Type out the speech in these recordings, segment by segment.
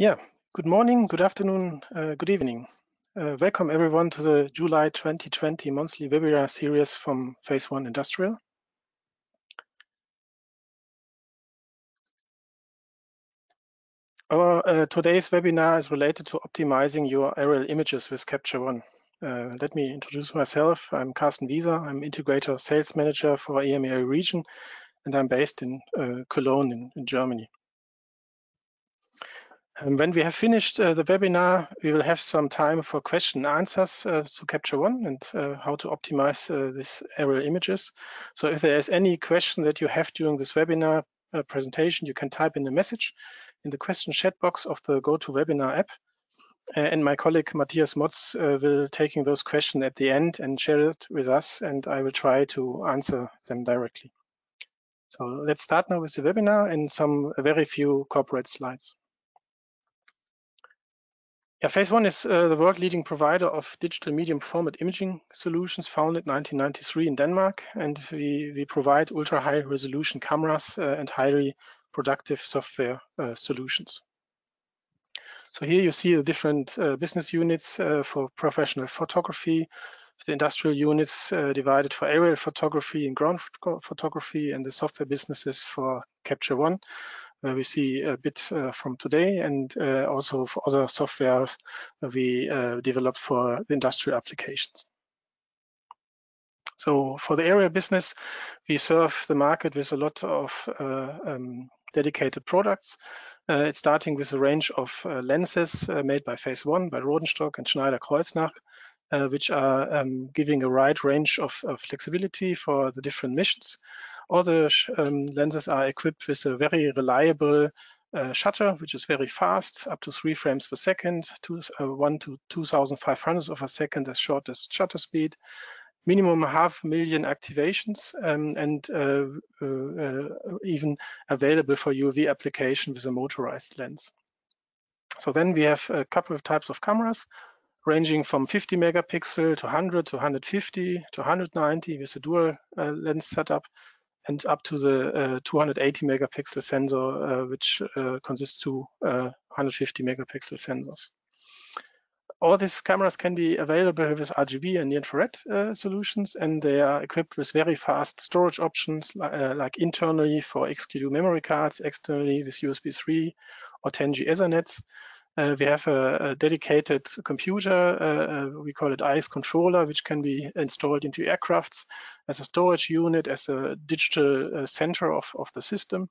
Yeah, good morning, good afternoon, uh, good evening. Uh, welcome everyone to the July 2020 monthly webinar series from Phase One Industrial. Our uh, today's webinar is related to optimizing your aerial images with Capture One. Uh, let me introduce myself. I'm Carsten Wieser. I'm Integrator Sales Manager for EMEA region, and I'm based in uh, Cologne in, in Germany. Um, when we have finished uh, the webinar, we will have some time for question and answers uh, to Capture One and uh, how to optimize uh, these aerial images. So if there is any question that you have during this webinar uh, presentation, you can type in a message in the question chat box of the GoToWebinar app. and my colleague Matthias Motz uh, will taking those questions at the end and share it with us, and I will try to answer them directly. So let's start now with the webinar and some very few corporate slides. Yeah, Phase One is uh, the world leading provider of digital medium format imaging solutions founded 1993 in Denmark. And we, we provide ultra high resolution cameras uh, and highly productive software uh, solutions. So here you see the different uh, business units uh, for professional photography, the industrial units uh, divided for aerial photography and ground photography, and the software businesses for Capture One we see a bit uh, from today and uh, also for other software we uh, developed for industrial applications. So for the area business, we serve the market with a lot of uh, um, dedicated products. Uh, it's starting with a range of uh, lenses made by Phase One, by Rodenstock and Schneider Kreuznach, which are um, giving a wide range of, of, flexibility for the different missions. All the um, lenses are equipped with a very reliable uh, shutter, which is very fast, up to three frames per second, two, uh, one to 2,500 of a second as shortest shutter speed, minimum half million activations, um, and uh, uh, uh even available for UV application with a motorized lens. So then we have a couple of types of cameras ranging from 50 megapixel to 100 to 150 to 190 with a dual uh, lens setup and up to the uh, 280 megapixel sensor, uh, which uh, consists to 150 megapixel sensors. All these cameras can be available with RGB and near-infrared solutions, and they are equipped with very fast storage options, like internally for XQD memory cards, externally with USB 3 or 10G Ethernet. Uh, we have a, a dedicated computer, uh, uh we call it iX Controller, which can be installed into aircrafts as a storage unit, as a digital uh, center of, of the system.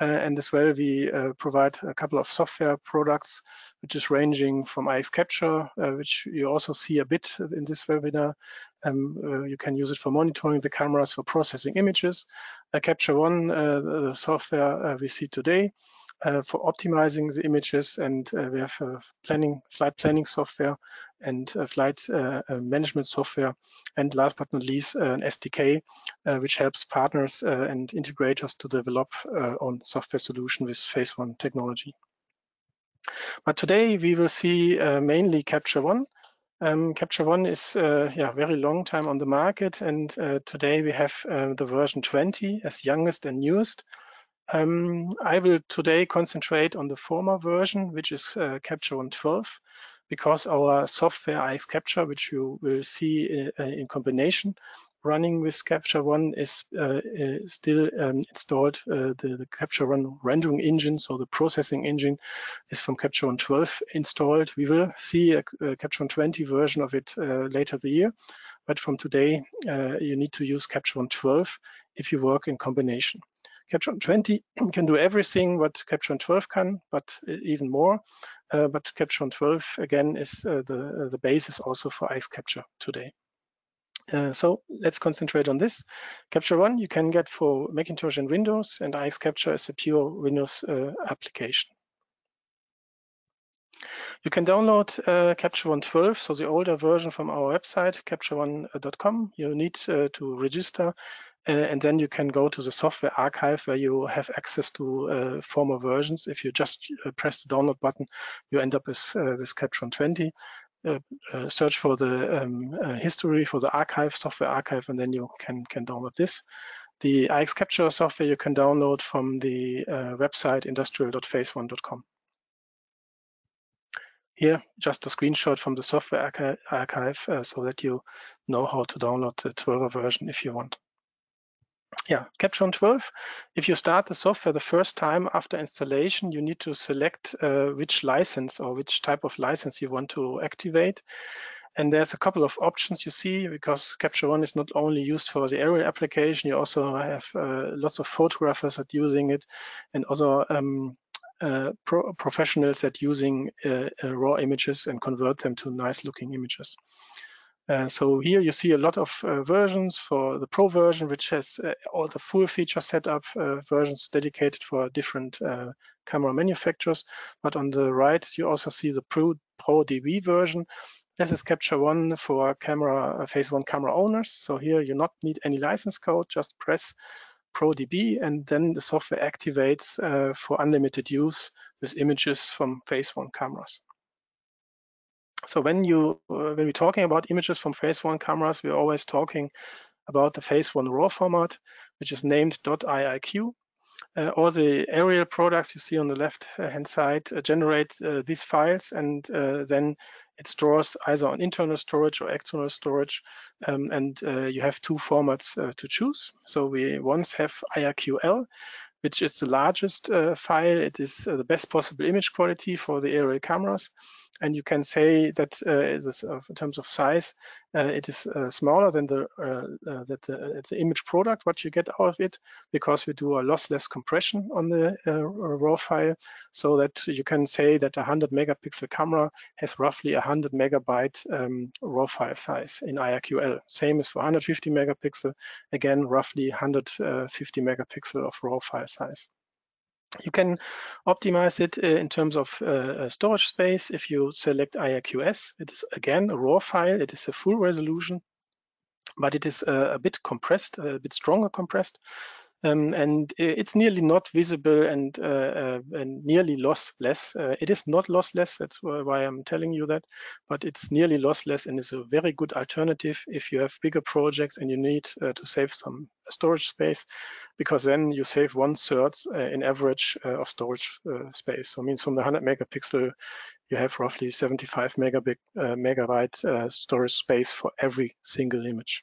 Uh, and as well, we uh, provide a couple of software products, which is ranging from iX Capture, which you also see a bit in this webinar. Um, you can use it for monitoring the cameras, for processing images. Capture One, the software we see today, for optimizing the images and uh, we have planning flight planning software and flight uh, uh, management software and last but not least uh, an SDK which helps partners and integrators to develop on software solution with phase one technology. But today we will see mainly Capture One. Um, Capture One is uh, yeah very long time on the market, and uh, today we have uh, the version 20 as youngest and newest. Um, I will today concentrate on the former version, which is uh, Capture One 12, because our software IX Capture, which you will see in, uh, in combination running with Capture One, is uh, uh still um, installed. Uh, the, the, Capture One rendering engine, so the processing engine, is from Capture One 12 installed. We will see a, a Capture One 20 version of it uh, later the year, but from today, you need to use Capture One 12 if you work in combination. Capture 20 can do everything what Capture 12 can, but uh, even more. Uh, but Capture 12 again is uh, the uh, the basis also for iX Capture today. Uh, so let's concentrate on this. Capture One you can get for Macintosh and Windows, and iX Capture is a pure Windows uh, application. You can download uh, Capture One 12, so the older version from our website, captureone.com. You need uh, to register and then you can go to the software archive where you have access to uh, former versions. If you just uh, press the download button, you end up with, with Capture One 20. Uh, uh, search for the um, uh, history for the archive, software archive, and then you can, can download this. The IX Capture software you can download from the website industrial.phaseone.com. here, just a screenshot from the software archive, archive uh, so that you know how to download the 12 version if you want. Yeah, Capture 12, if you start the software the first time after installation, you need to select uh, which license or which type of license you want to activate. And there's a couple of options you see because Capture One is not only used for the aerial application, you also have uh, lots of photographers that using it and also um, uh, pro professionals that using uh, uh, raw images and convert them to nice looking images. Uh, so here you see a lot of uh, versions for the Pro version, which has uh, all the full feature setup versions dedicated for different camera manufacturers. But on the right, you also see the Pro, Pro DB version. This is Capture One for camera Phase One camera owners. So here you not need any license code, just press ProDB, and then the software activates uh, for unlimited use with images from phase one cameras. So when you uh, when we're talking about images from phase one cameras, we're always talking about the phase one RAW format, which is named .iiq. Uh, all the aerial products you see on the left hand side uh, generate uh, these files and uh, then it stores either on internal storage or external storage, um, and uh, you have two formats uh, to choose. So we once have IIQ L, which is the largest uh, file. It is uh, the best possible image quality for the aerial cameras. And you can say that uh, in terms of size, uh, it is uh, smaller than the, that the, the image product, what you get out of it, because we do a lossless compression on the raw file, so that you can say that a 100 megapixel camera has roughly a 100 megabyte um, raw file size in IIQ L. Same as for 150 megapixel, again, roughly 150 megapixel of raw file size. You can optimize it uh, in terms of uh, storage space. If you select IIQ S, it is again a RAW file. It is a full resolution, but it is uh, a bit compressed, a bit stronger compressed. Um, and it's nearly not visible and, uh, uh, and nearly lossless. Uh, it is not lossless, that's why I'm telling you that, but it's nearly lossless and is a very good alternative if you have bigger projects and you need to save some storage space, because then you save one third in average of storage space. So it means from the 100 megapixel, you have roughly 75 megabit, megabyte storage space for every single image.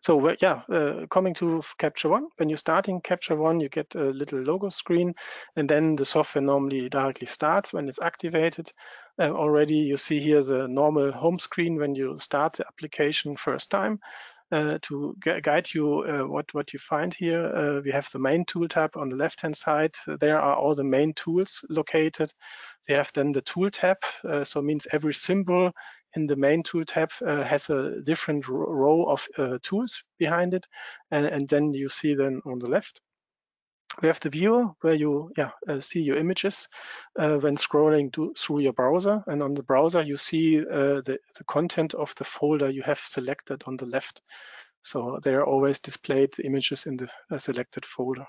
So yeah, uh, coming to Capture One, when you're starting Capture One, you get a little logo screen, and then the software normally directly starts when it's activated. Uh, already you see here the normal home screen when you start the application first time. Uh, to guide you uh, what what you find here. Uh, we have the main tool tab on the left hand side. There are all the main tools located. We have then the tool tab, uh, so means every symbol in the main tool tab uh, has a different row of uh, tools behind it. And, and, then you see then on the left, we have the viewer where you yeah, uh, see your images uh, when scrolling to, through your browser. And on the browser, you see uh, the, the content of the folder you have selected on the left. So they are always displayed images in the uh, selected folder.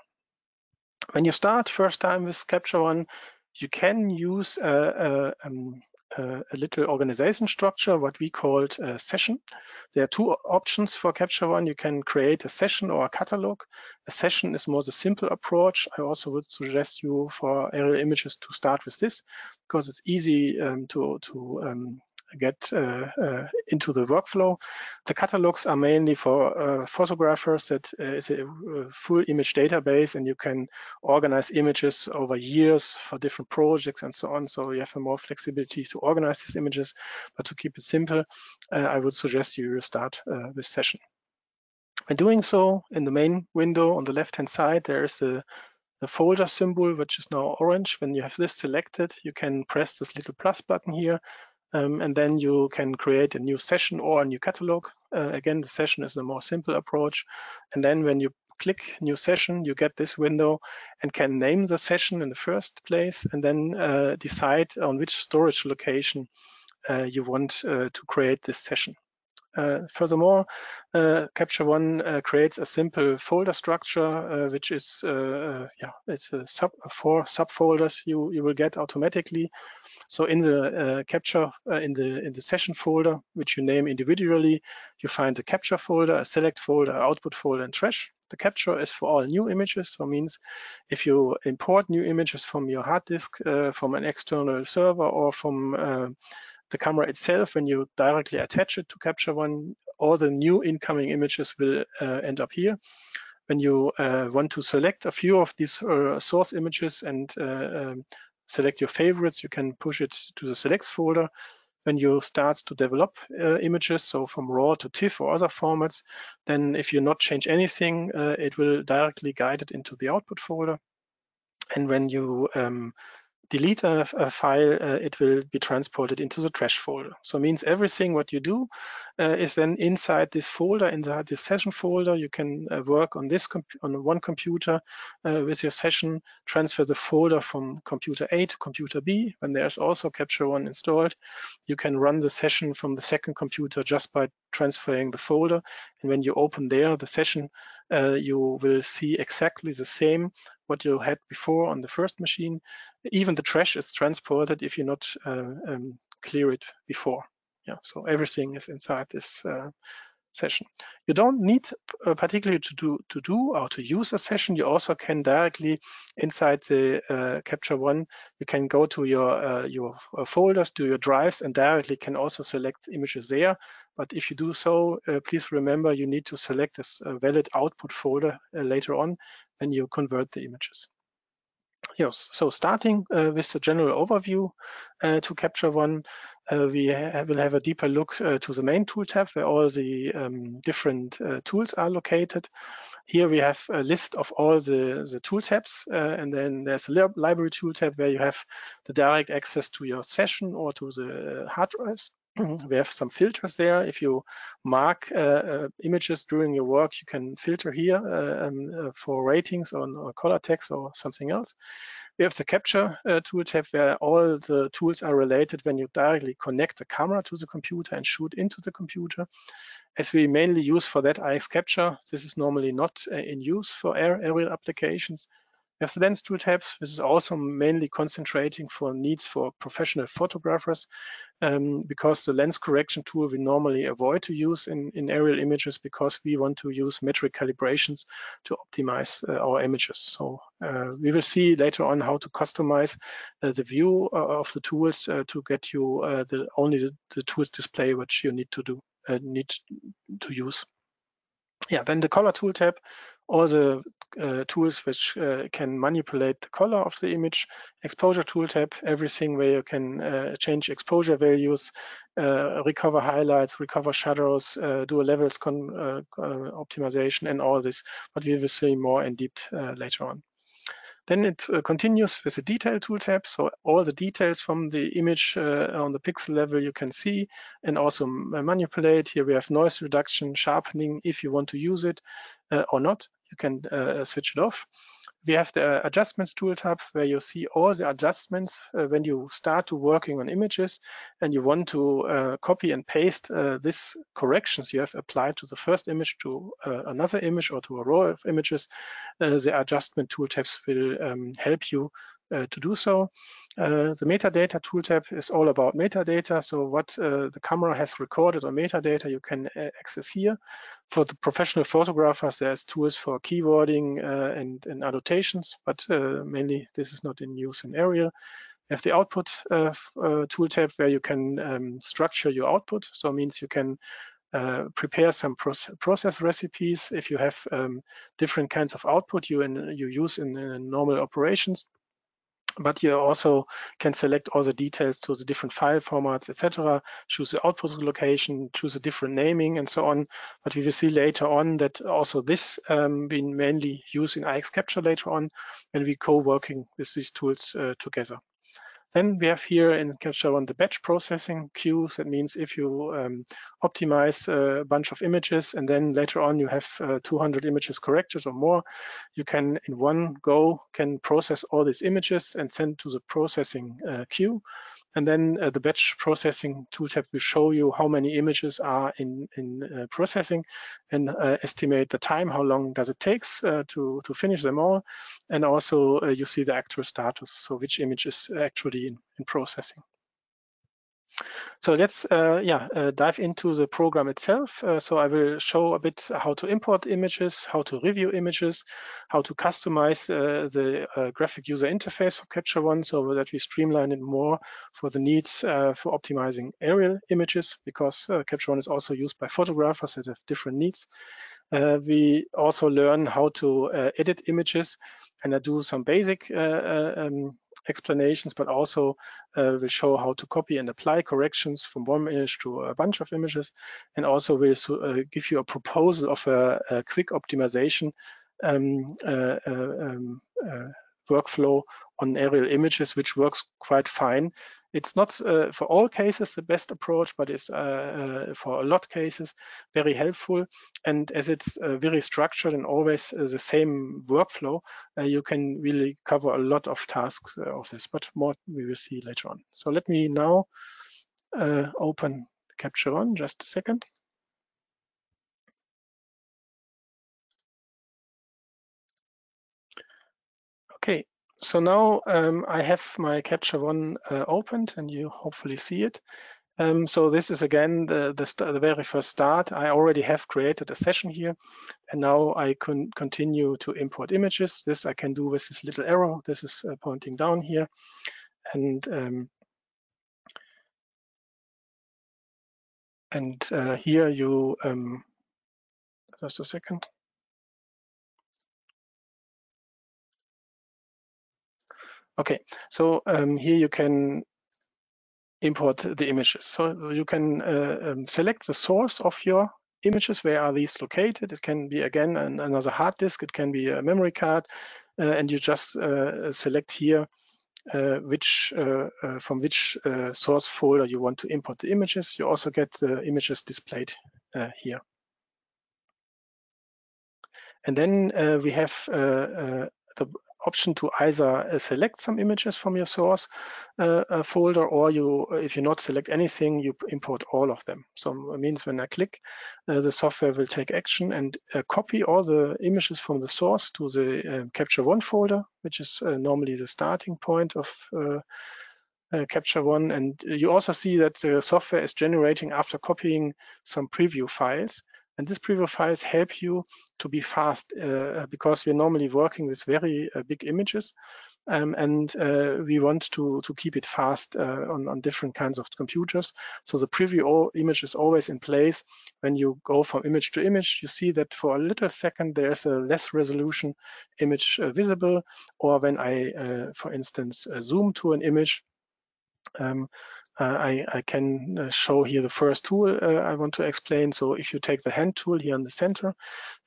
When you start first time with Capture One, you can use a, um, a little organization structure, what we called a session. There are two options for Capture One. You can create a session or a catalog. A session is more the simple approach. I also would suggest you for aerial images to start with this because it's easy um, to, to um, get uh, uh, into the workflow. The catalogs are mainly for uh, photographers that is a full image database and you can organize images over years for different projects and so on. So you have more flexibility to organize these images, but to keep it simple, I would suggest you start this session. By doing so, in the main window on the left-hand side, there is the, the folder symbol, which is now orange. When you have this selected, you can press this little plus button here um, and then you can create a new session or a new catalog. Uh, again, the session is a more simple approach. And then when you click new session, you get this window and can name the session in the first place and then uh, decide on which storage location uh, you want uh, to create this session. Uh, furthermore, uh, Capture One uh, creates a simple folder structure, which is yeah, it's a sub four subfolders you you will get automatically. So in the capture in the in the session folder, which you name individually, you find a capture folder, a select folder, output folder, and trash. The capture is for all new images, so means if you import new images from your hard disk, uh, from an external server or from uh, the camera itself, when you directly attach it to Capture One, all the new incoming images will uh, end up here. When you uh, want to select a few of these uh, source images and uh, um, select your favorites, you can push it to the selects folder. When you start to develop uh, images, so from RAW to TIFF or other formats, then if you not change anything, uh, it will directly guide it into the output folder. And when you um, delete a, a file, uh, it will be transported into the trash folder. So it means everything what you do uh, is then inside this folder, in the this session folder. You can uh, work on this on one computer uh, with your session, transfer the folder from computer A to computer B. When there's also Capture One installed, you can run the session from the second computer just by transferring the folder. And when you open there the session, uh, you will see exactly the same what you had before on the first machine. Even the trash is transported if you not uh, um, clear it before. Yeah, so everything is inside this uh, session. You don't need uh, particularly to do to do or to use a session. You also can directly inside the uh, Capture One. You can go to your uh, your uh, folders, to your drives, and directly can also select images there. But if you do so, uh, please remember you need to select a valid output folder uh, later on when you convert the images. Yes, so starting uh, with the general overview uh, to Capture One, uh, we ha will have a deeper look uh, to the main tool tab where all the um, different uh, tools are located. Here we have a list of all the, the tool tabs, uh, and then there's a library tool tab where you have the direct access to your session or to the hard drives. we have some filters there. If you mark uh, uh, images during your work, you can filter here uh, um, for ratings or color text or something else. We have the capture tool tab where all the tools are related when you directly connect the camera to the computer and shoot into the computer. As we mainly use for that IX Capture, this is normally not in use for aerial applications. We have the lens tool tabs. This is also mainly concentrating for needs for professional photographers um, because the lens correction tool we normally avoid to use in, in aerial images because we want to use metric calibrations to optimize uh, our images. So uh, we will see later on how to customize uh, the view uh, of the tools uh, to get you uh, the only the, the, tools display which you need to do need to use. Yeah, then the color tool tab all the uh, tools which uh, can manipulate the color of the image, exposure tool tab, everything where you can uh, change exposure values, uh, recover highlights, recover shadows, uh, do a levels uh, optimization and all this, but we will see more in depth later on. Then it uh, continues with the detail tool tab. So all the details from the image uh, on the pixel level you can see and also manipulate. Here we have noise reduction, sharpening if you want to use it uh, or not. You can uh, switch it off. We have the adjustments tool tab where you see all the adjustments uh, when you start to working on images and you want to uh, copy and paste uh, this corrections you have applied to the first image to uh, another image or to a row of images. Uh, the adjustment tool tabs will um, help you uh, to do so. Uh, the metadata tool tab is all about metadata. So what uh, the camera has recorded on metadata, you can access here. For the professional photographers, there's tools for keywording and, and, annotations, but mainly this is not in use in Aerial. You have the output uh, uh, tool tab where you can um, structure your output. So it means you can uh, prepare some process, process recipes if you have um, different kinds of output you, you use in, in normal operations but you also can select all the details to the different file formats, etc. Choose the output location, choose a different naming and so on. But we will see later on that also this um, being mainly used in IX Capture later on when we co-working with these tools uh, together. Then we have here in Capture One the batch processing queues. That means if you um, optimize a bunch of images and then later on you have uh, 200 images corrected or more, you can in one go can process all these images and send to the processing uh, queue. And then uh, the batch processing tooltip will show you how many images are in, in uh, processing and uh, estimate the time, how long does it takes uh, to, to finish them all. And also you see the actual status, so which image is actually in, in processing. So let's uh, yeah uh, dive into the program itself. Uh, so I will show a bit how to import images, how to review images, how to customize uh, the uh, graphic user interface for Capture One so that we streamline it more for the needs uh, for optimizing aerial images because Capture One is also used by photographers that have different needs. we also learn how to edit images and I do some basic um, explanations, but also uh, will show how to copy and apply corrections from one image to a bunch of images, and also will uh, give you a proposal of a, a quick optimization um, uh, uh um, uh, workflow on aerial images, which works quite fine. It's not uh, for all cases the best approach, but it's uh, uh, for a lot cases very helpful. And as it's very structured and always the same workflow, you can really cover a lot of tasks of this, but more we will see later on. So let me now open Capture One, just a second. Okay, so now um, I have my Capture One uh, opened and you hopefully see it. Um, so this is again the, the, the, very first start. I already have created a session here and now I can continue to import images. This I can do with this little arrow. This is uh, pointing down here. And um, and uh, here you, um, just a second. Okay, so um, here you can import the images. So you can uh, um, select the source of your images. Where are these located? It can be, again, an, another hard disk. It can be a memory card. Uh, and you just uh, select here uh, which uh, uh, from which source folder you want to import the images. You also get the images displayed here. And then we have the option to either uh, select some images from your source uh, uh, folder or you, if you not select anything, you import all of them. So it means when I click, uh, the software will take action and uh, copy all the images from the source to the uh, Capture One folder, which is normally the starting point of Capture One. And you also see that the software is generating after copying some preview files. And these preview files help you to be fast uh, because we're normally working with very uh, big images um, and uh, we want to, to keep it fast uh, on, on different kinds of computers. So the preview image is always in place. When you go from image to image, you see that for a little second, there's a less resolution image uh, visible. Or when I, uh, for instance, zoom to an image, um, uh, I, I, can uh, show here the first tool uh, I want to explain. So if you take the hand tool here in the center,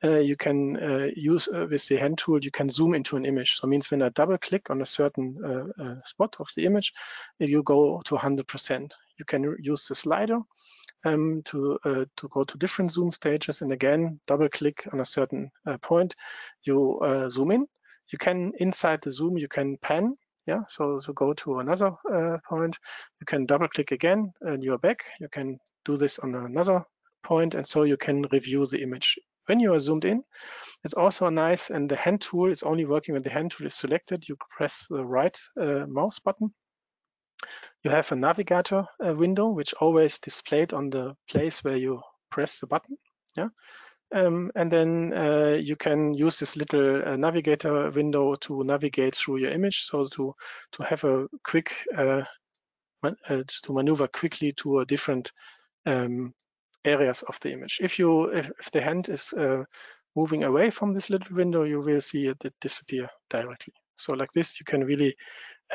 you can use with the hand tool, you can zoom into an image. So it means when I double click on a certain spot of the image, you go to 100%. You can use the slider um, to uh, to go to different zoom stages and again double click on a certain uh, point you uh, zoom in you can inside the zoom you can pan yeah, so to go to another uh, point, you can double click again and you're back. You can do this on another point and so you can review the image. When you are zoomed in, it's also nice and the hand tool is only working when the hand tool is selected. You press the right uh, mouse button. You have a navigator uh, window which always displayed on the place where you press the button. Yeah, um, and then uh, you can use this little uh, navigator window to navigate through your image. So to, to have a quick, uh, man, uh, to maneuver quickly to a different um, areas of the image. If you, if, if the hand is uh, moving away from this little window, you will see it disappear directly. So like this, you can really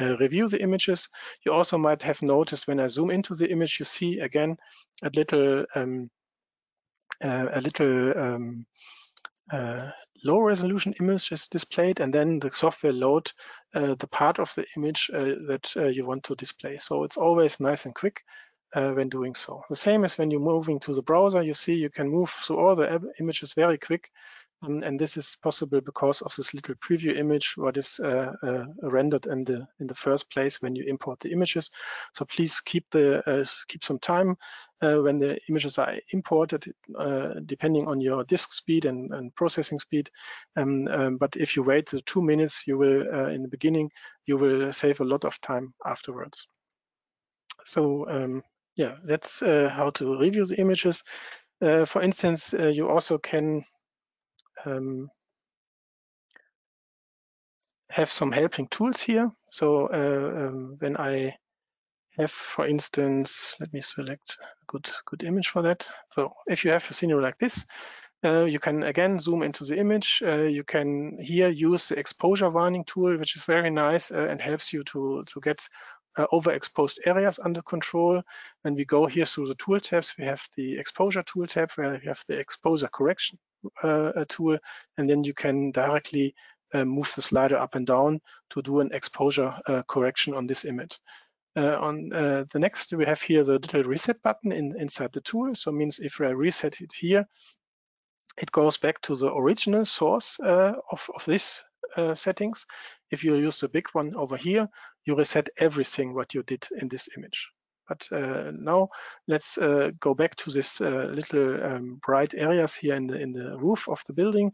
uh, review the images. You also might have noticed when I zoom into the image, you see again a little um, a little um, uh, low resolution image is displayed and then the software load uh, the part of the image uh, that uh, you want to display. So it's always nice and quick uh, when doing so. The same as when you're moving to the browser, you see you can move through all the images very quick um, and this is possible because of this little preview image what is uh, uh, rendered in the in the first place when you import the images. So please keep the uh, keep some time uh, when the images are imported, uh, depending on your disk speed and, and processing speed. Um, um, but if you wait the two minutes, you will uh, in the beginning you will save a lot of time afterwards. So um, yeah, that's how to review the images. for instance, you also can um, have some helping tools here. So uh, um, when I have, for instance, let me select a good, good image for that. So if you have a scenario like this, uh, you can again zoom into the image. Uh, you can here use the exposure warning tool, which is very nice and helps you to, to get overexposed areas under control. When we go here through the tool tabs, we have the exposure tool tab where we have the exposure correction uh, tool, and then you can directly uh, move the slider up and down to do an exposure uh, correction on this image. Uh, on the next, we have here the little reset button in, inside the tool. So it means if I reset it here, it goes back to the original source of, of this settings. If you use the big one over here, you reset everything what you did in this image. But uh, now let's uh, go back to this uh, little um, bright areas here in the, in the roof of the building.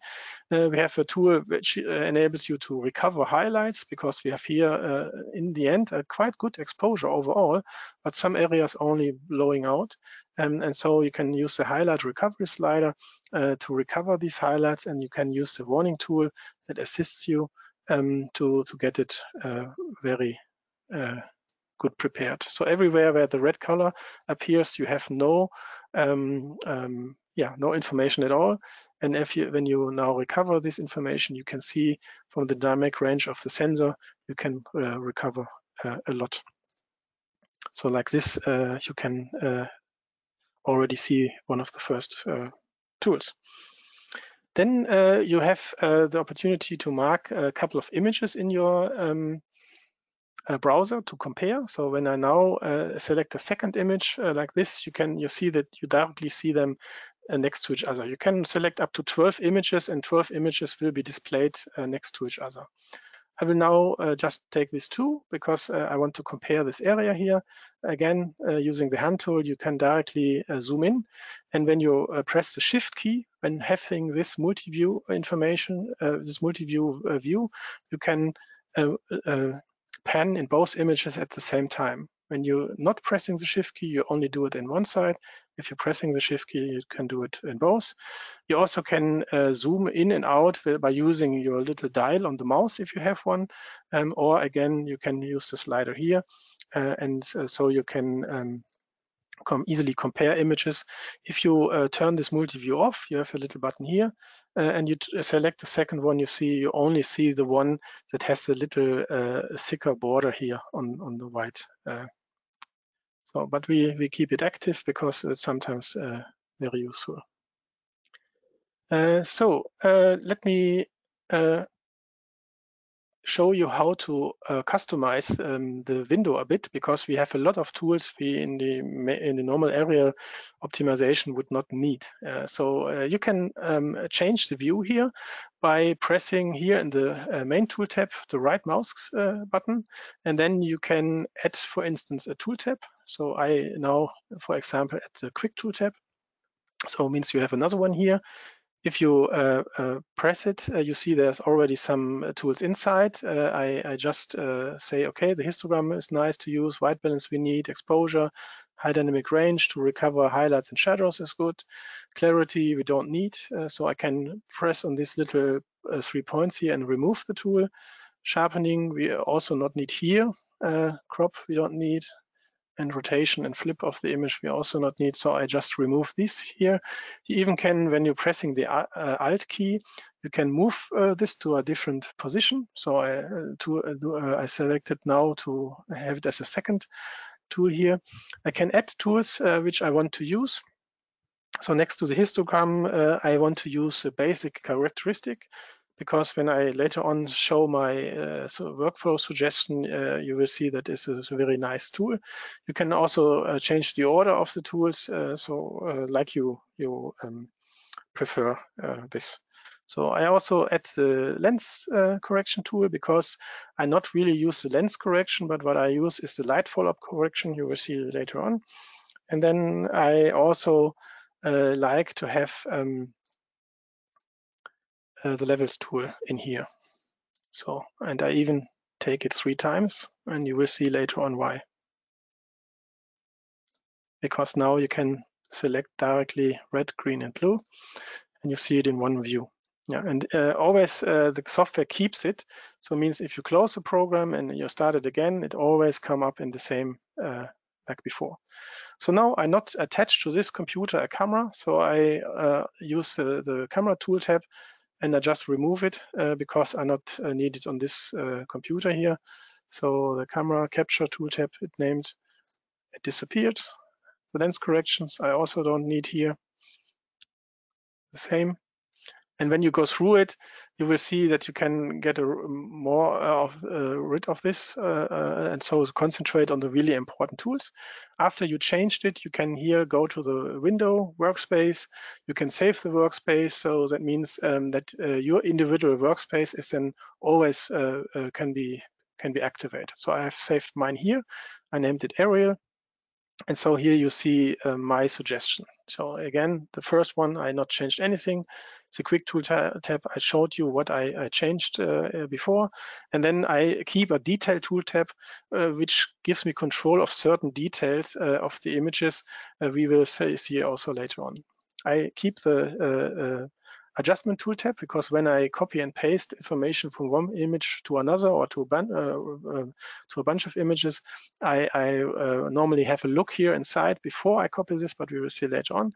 we have a tool which enables you to recover highlights because we have here in the end a quite good exposure overall, but some areas only blowing out. Um, and so you can use the highlight recovery slider uh, to recover these highlights and you can use the warning tool that assists you um, to, to get it uh, very uh, good prepared. So everywhere where the red color appears, you have no, um, um, yeah, no information at all. And if you, when you now recover this information, you can see from the dynamic range of the sensor, you can uh, recover uh, a lot. So like this, uh, you can uh, already see one of the first uh, tools. Then uh, you have the opportunity to mark a couple of images in your um, browser to compare. So when I now uh, select a second image uh, like this, you can you see that you directly see them uh, next to each other. You can select up to 12 images and 12 images will be displayed uh, next to each other. I will now uh, just take these two because uh, I want to compare this area here. Again, using the hand tool, you can directly zoom in. And when you press the shift key, when having this multi-view information, this multi-view view, you can pan in both images at the same time. When you're not pressing the shift key, you only do it in one side. If you're pressing the shift key, you can do it in both. You also can uh, zoom in and out by using your little dial on the mouse if you have one, um, or again, you can use the slider here. Uh, and uh, so you can um, com easily compare images. If you uh, turn this multi-view off, you have a little button here, uh, and you select the second one, you see you only see the one that has a little uh, thicker border here on, on the white. Uh. so, but we, we keep it active because it's sometimes uh, very useful. Uh, so let me show you how to uh, customize um, the window a bit because we have a lot of tools we in the in the normal area optimization would not need. Uh, so uh, you can um, change the view here by pressing here in the uh, main tool tab the right mouse uh, button and then you can add for instance a tool tab. So I now for example at the quick tool tab so it means you have another one here if you uh, uh, press it, uh, you see there's already some uh, tools inside. Uh, I, I, just uh, say, okay, the histogram is nice to use, white balance we need, exposure, high dynamic range to recover highlights and shadows is good. Clarity we don't need, so I can press on these little three points here and remove the tool. Sharpening we also not need here. crop we don't need, and rotation and flip of the image we also not need. So I just remove these here. You even can, when you're pressing the uh, Alt key, you can move uh, this to a different position. So I, uh, to, uh, uh, I selected now to have it as a second tool here. I can add tools uh, which I want to use. So next to the histogram, uh, I want to use a basic characteristic because when I later on show my uh, so workflow suggestion, uh, you will see that this is a very nice tool. You can also uh, change the order of the tools, uh, so uh, like you you um, prefer uh, this. So I also add the lens correction tool because I not really use the lens correction, but what I use is the light falloff correction. You will see later on. And then I also like to have um, uh, the levels tool in here. So, and I even take it three times and you will see later on why. Because now you can select directly red, green and blue and you see it in one view. Yeah, and uh, always uh, the software keeps it. So it means if you close the program and you start it again, it always come up in the same uh, like before. So now I not attached to this computer a camera. So I uh, use the, the camera tool tab and I just remove it uh, because I not uh, need it on this uh, computer here. So the camera capture tool tab it named, it disappeared. The lens corrections I also don't need here. The same. And when you go through it, you will see that you can get a, more of uh, rid of this, uh, uh, and so concentrate on the really important tools. After you changed it, you can here go to the window workspace. You can save the workspace, so that means um, that uh, your individual workspace is then always uh, uh, can be can be activated. So I have saved mine here. I named it Ariel. And so here you see uh, my suggestion. So again, the first one, I not changed anything. A quick tool tab. I showed you what I, I changed uh, uh, before. And then I keep a detail tool tab, uh, which gives me control of certain details uh, of the images. Uh, we will see also later on. I keep the adjustment tool tab because when I copy and paste information from one image to another or to a, bun uh, uh, to a bunch of images, I, I uh, normally have a look here inside before I copy this, but we will see later on.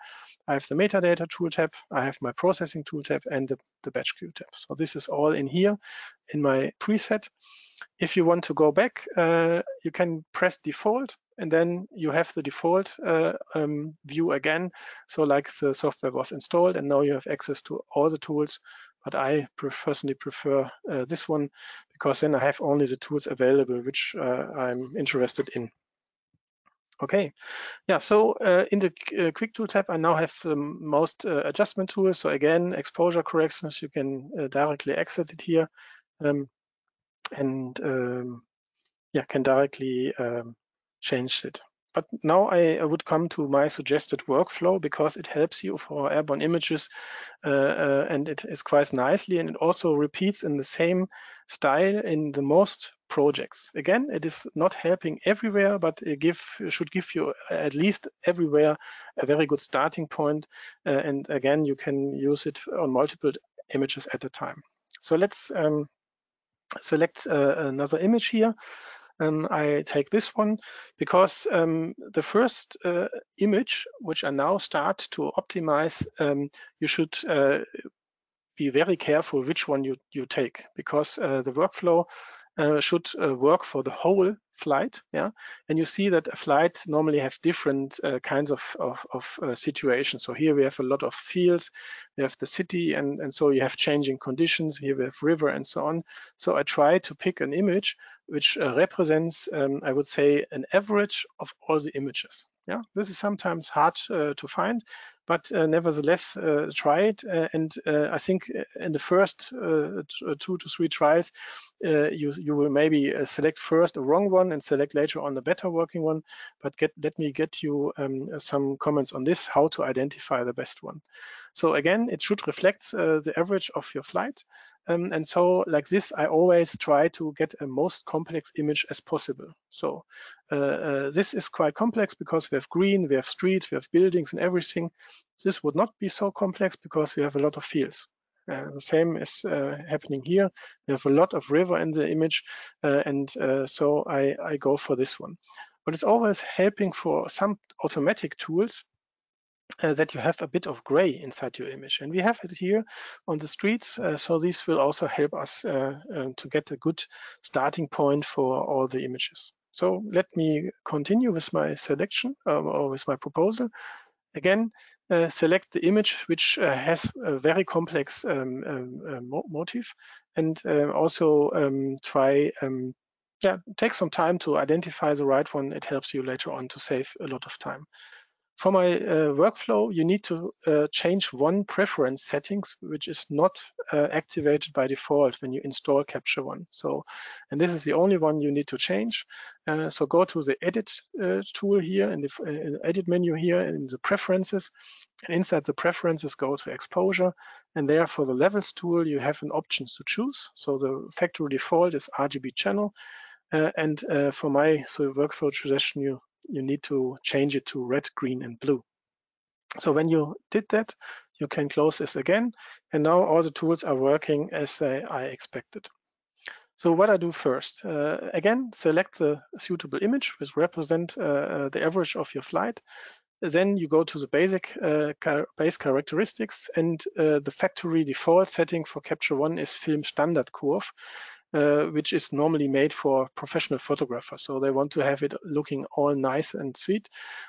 I have the metadata tool tab, I have my processing tool tab and the, the batch queue tab. So this is all in here in my preset. If you want to go back, uh, you can press default and then you have the default uh, um, view again. So like the software was installed and now you have access to all the tools, but I personally prefer uh, this one because then I have only the tools available which uh, I'm interested in. Okay, yeah, so uh, in the uh, quick tool tab, I now have um, most uh, adjustment tools. So again, exposure corrections, you can uh, directly exit it here um, and um, yeah, can directly um, changed it. But now I would come to my suggested workflow because it helps you for airborne images uh, uh, and it is quite nicely and it also repeats in the same style in the most projects. Again, it is not helping everywhere, but it give, should give you at least everywhere a very good starting point. Uh, and again, you can use it on multiple images at a time. So let's um, select uh, another image here um, I take this one because um, the first uh, image, which I now start to optimize, um, you should uh, be very careful which one you, you take because uh, the workflow uh, should uh, work for the whole flight. Yeah, and you see that a flight normally have different uh, kinds of, of, of uh, situations. So here we have a lot of fields, we have the city, and, and so you have changing conditions. Here we have river and so on. So I try to pick an image which uh, represents, um, I would say, an average of all the images. Yeah, this is sometimes hard uh, to find, but uh, nevertheless, uh, try it. Uh, and uh, I think in the first two to three tries, you you will maybe select first a wrong one and select later on a better working one. But get let me get you um, some comments on this, how to identify the best one. So again, it should reflect the average of your flight. Um, and so like this, I always try to get a most complex image as possible. So uh, uh, this is quite complex because we have green, we have streets, we have buildings and everything. This would not be so complex because we have a lot of fields. Uh, the same is uh, happening here. We have a lot of river in the image, uh, and uh, so I, I go for this one. But it's always helping for some automatic tools uh, that you have a bit of gray inside your image. And we have it here on the streets. Uh, so this will also help us um, to get a good starting point for all the images. So let me continue with my selection or with my proposal. Again, uh, select the image which uh, has a very complex um, um, uh, motif and uh, also um, try, um, yeah, take some time to identify the right one. It helps you later on to save a lot of time. For my uh, workflow, you need to uh, change one preference settings, which is not uh, activated by default when you install Capture One. So, and this is the only one you need to change. Uh, so go to the edit uh, tool here in the uh, edit menu here in the preferences. And inside the preferences, go to exposure. And there for the levels tool, you have an options to choose. So the factory default is RGB channel. and for my so workflow suggestion, you you need to change it to red, green, and blue. So when you did that, you can close this again. And now all the tools are working as I expected. So what I do first, uh, again, select the suitable image which represent uh, uh, the average of your flight. Then you go to the basic uh, car base characteristics and uh, the factory default setting for Capture One is film standard curve uh, which is normally made for professional photographers. So they want to have it looking all nice and sweet,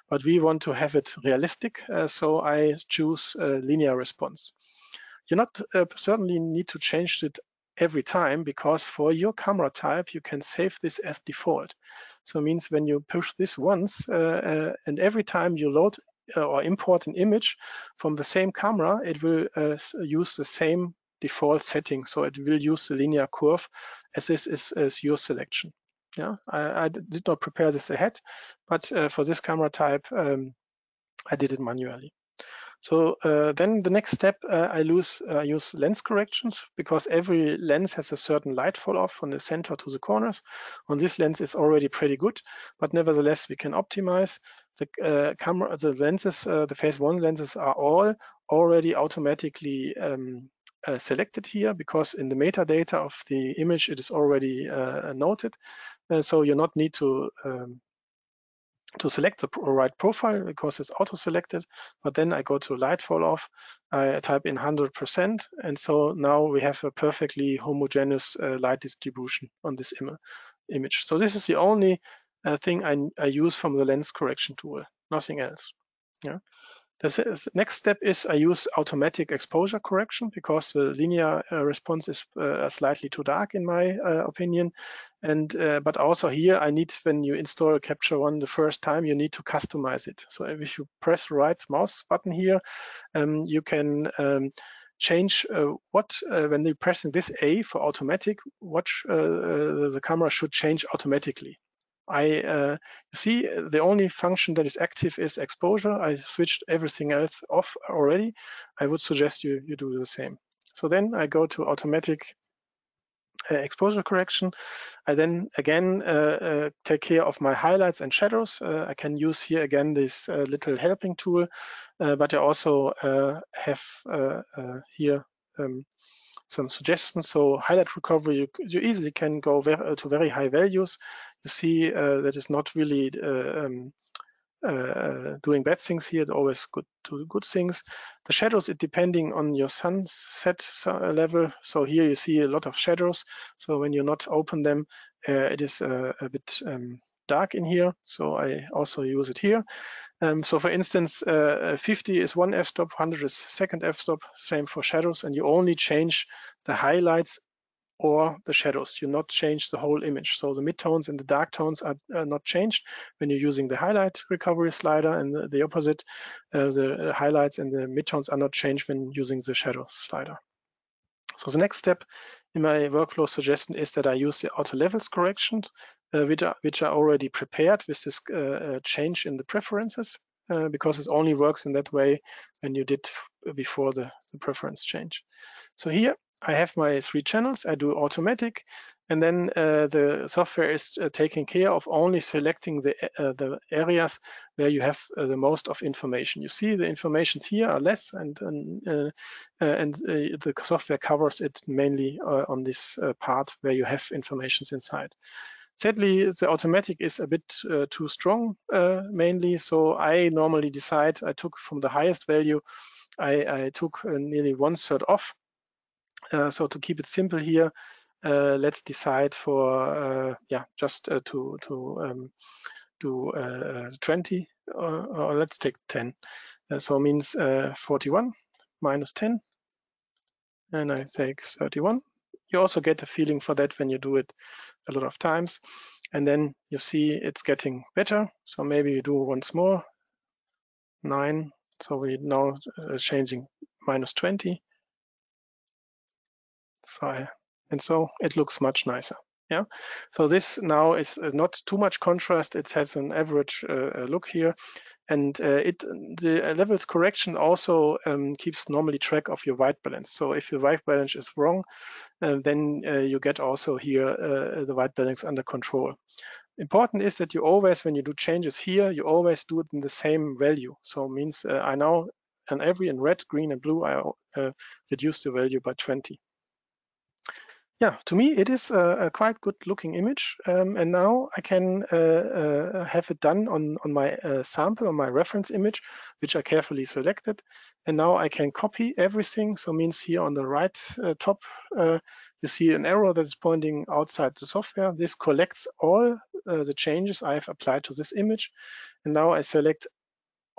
but we want to have it realistic. Uh, so I choose linear response. You not uh, certainly need to change it every time because for your camera type, you can save this as default. So it means when you push this once uh, uh, and every time you load uh, or import an image from the same camera, it will use the same default setting. So it will use the linear curve as this is, is your selection. Yeah, I, I, did not prepare this ahead, but uh, for this camera type, um, I did it manually. So uh, then the next step, uh, I use, uh, use lens corrections because every lens has a certain light fall off from the center to the corners. On this lens is already pretty good, but nevertheless we can optimize the uh, camera. The lenses, uh, the Phase One lenses are all already automatically um, uh, selected here because in the metadata of the image it is already uh, noted. Uh, so you not need to um, to select the right profile because it's auto-selected, but then I go to light fall off, I type in 100%, and so now we have a perfectly homogeneous uh, light distribution on this Im image. So this is the only uh, thing I, I, use from the lens correction tool, nothing else. Yeah. The next step is I use automatic exposure correction because the linear uh, response is uh, slightly too dark in my uh, opinion. And uh, but also here I need when you install Capture One the first time you need to customize it. So if you press right mouse button here, um, you can um, change uh, what uh, when you're pressing this A for automatic, what the camera should change automatically. I uh, see the only function that is active is exposure. I switched everything else off already. I would suggest you, you do the same. So then I go to automatic uh, exposure correction. I then again uh, uh, take care of my highlights and shadows. Uh, I can use here again this uh, little helping tool, but I also have here um, some suggestions. So highlight recovery, you, you easily can go very, to very high values. You see uh, that is not really uh, um, uh, doing bad things here. It's always good to do good things. The shadows, it depending on your sunset uh, level. So here you see a lot of shadows. So when you not open them, uh, it is uh, a bit um, dark in here. So I also use it here. Um, so for instance, uh, 50 is one f-stop, 100 is second f-stop, same for shadows, and you only change the highlights or the shadows. You not change the whole image. So the midtones and the dark tones are, are not changed when you're using the highlight recovery slider and the, the opposite, uh, the highlights and the midtones are not changed when using the shadow slider. So the next step in my workflow suggestion is that I use the auto levels corrections, uh, which, are, which are already prepared with this uh, uh change in the preferences, uh, because it only works in that way when you did before the, the preference change. So here I have my three channels, I do automatic, and then uh, the software is uh, taking care of only selecting the, uh, the areas where you have uh, the most of information. You see the informations here are less and, and, uh, uh, and the software covers it mainly on this part where you have informations inside. Sadly, the automatic is a bit too strong mainly, so I normally decide, I took from the highest value, I, I took nearly one third off uh, so to keep it simple here, uh, let's decide for uh, yeah just to to um, do 20 or, or let's take 10. Uh, so means uh, 41 minus 10, and I take 31. You also get a feeling for that when you do it a lot of times. And then you see it's getting better. So maybe you do once more, nine. So we now uh, changing minus 20. So I, and so it looks much nicer. Yeah. So this now is not too much contrast. It has an average uh, look here, and uh, it the levels correction also um, keeps normally track of your white balance. So if your white balance is wrong, uh, then uh, you get also here uh, the white balance under control. Important is that you always, when you do changes here, you always do it in the same value. So means uh, I now on every in red, green, and blue, I reduce the value by 20 yeah, to me, it is a, a quite good looking image. Um, and now I can uh, uh, have it done on, on my uh, sample, on my reference image, which I carefully selected. And now I can copy everything. So means here on the right uh, top, uh, you see an arrow that is pointing outside the software. This collects all uh, the changes I have applied to this image. And now I select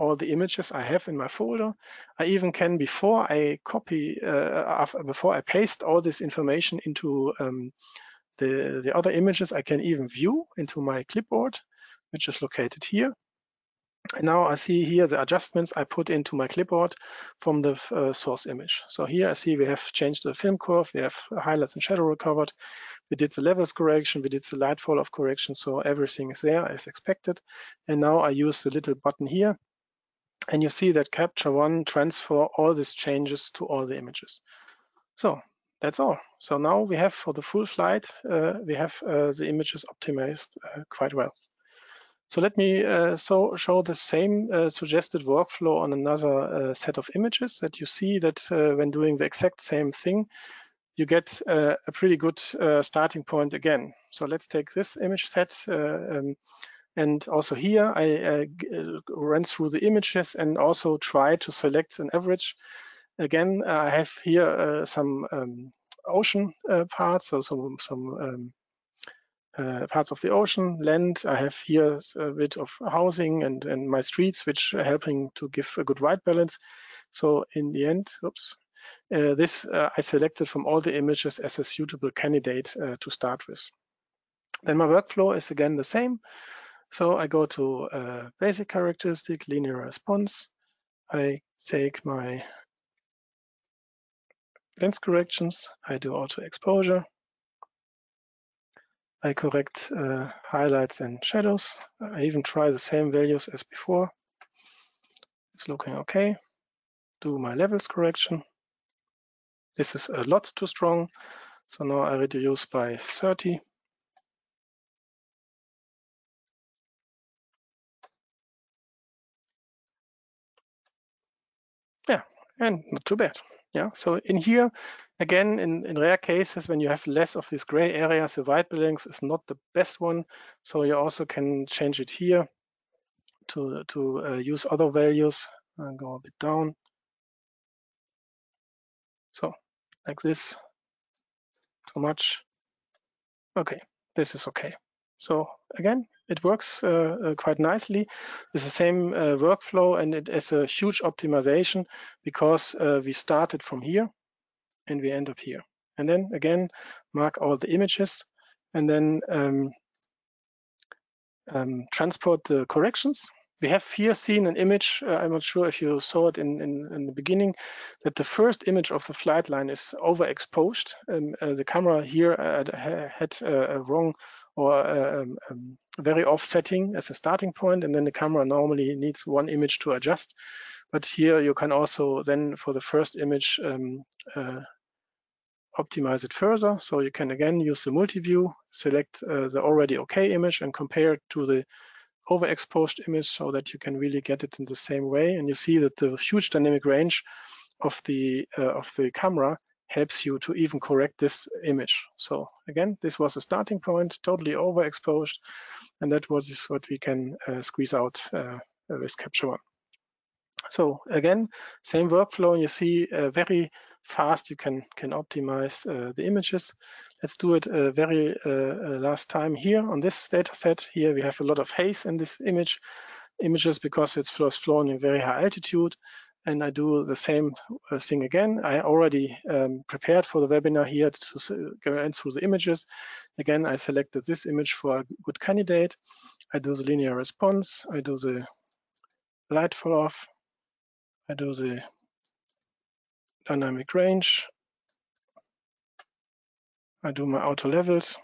all the images I have in my folder. I even can, before I copy, uh, before I paste all this information into um, the, the other images, I can even view into my clipboard, which is located here. And now I see here the adjustments I put into my clipboard from the uh, source image. So here I see we have changed the film curve, we have highlights and shadow recovered, we did the levels correction, we did the light fall off correction, so everything is there as expected. And now I use the little button here and you see that Capture One transfer all these changes to all the images. So that's all. So now we have for the full flight, uh, we have uh, the images optimized uh, quite well. So let me uh, so show the same uh, suggested workflow on another uh, set of images that you see that when doing the exact same thing, you get a pretty good starting point again. So let's take this image set. Um, and also here, I uh, ran through the images and also try to select an average. Again, I have here uh, some um, ocean uh, parts, so some, some um, uh, parts of the ocean, land. I have here a bit of housing and, and my streets, which are helping to give a good white balance. So in the end, oops, uh, this uh, I selected from all the images as a suitable candidate to start with. Then my workflow is again the same. So I go to uh, basic characteristic, linear response. I take my lens corrections. I do auto exposure. I correct uh, highlights and shadows. I even try the same values as before. It's looking okay. Do my levels correction. This is a lot too strong. So now I reduce by 30. And not too bad. Yeah, so in here, again, in, in rare cases, when you have less of these gray areas, the white balance is not the best one. So you also can change it here to, to uh, use other values and go a bit down. So like this, too much. Okay, this is okay. So again, it works uh, uh, quite nicely. It's the same uh, workflow and it is a huge optimization because uh, we started from here and we end up here. And then again, mark all the images and then um, um, transport the corrections. We have here seen an image, uh, I'm not sure if you saw it in, in, in, the beginning, that the first image of the flight line is overexposed. Um, uh, the camera here had a wrong or um, um, very offsetting as a starting point, and then the camera normally needs one image to adjust. But here you can also then for the first image um, uh, optimize it further. So you can again use the multi-view, select uh, the already okay image and compare it to the overexposed image so that you can really get it in the same way. And you see that the huge dynamic range of the uh, of the camera helps you to even correct this image. So again, this was a starting point, totally overexposed, and that was what we can uh, squeeze out uh, with Capture One. So again, same workflow. You see uh, very fast you can can optimize uh, the images. Let's do it uh, very uh, last time here on this data set. Here we have a lot of haze in this image. images because it's first flown in very high altitude. And I do the same uh, thing again. I already um, prepared for the webinar here to go in through the images. Again, I selected this image for a good candidate. I do the linear response. I do the light fall off. I do the dynamic range. I do my auto levels.